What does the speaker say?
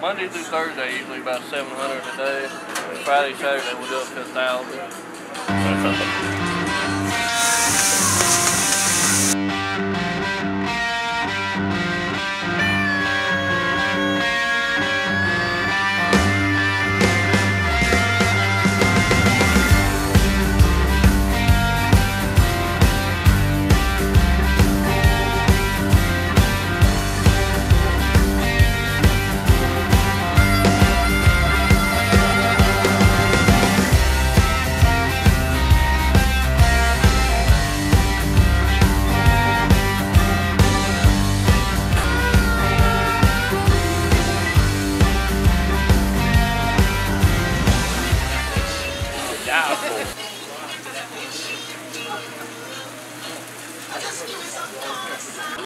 Monday through Thursday, usually about 700 a day. Friday, Saturday, we'll do up to a 1,000. doubtful.